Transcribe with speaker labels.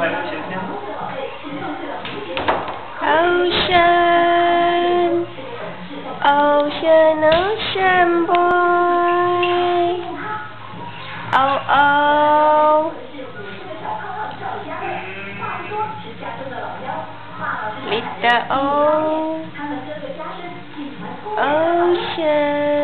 Speaker 1: Ocean, ocean, ocean boy. Oh oh. Little O. Ocean.